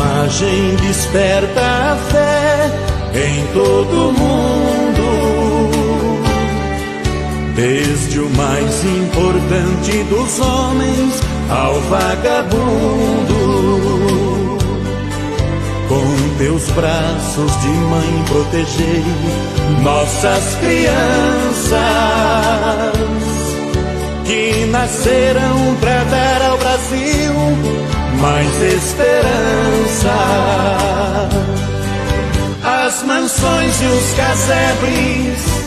imagem desperta a fé em todo mundo. Desde o mais importante dos homens ao vagabundo. Com teus braços de mãe protegei nossas crianças que nasceram para dar ao Brasil mais esperança. As mansões e os casebres.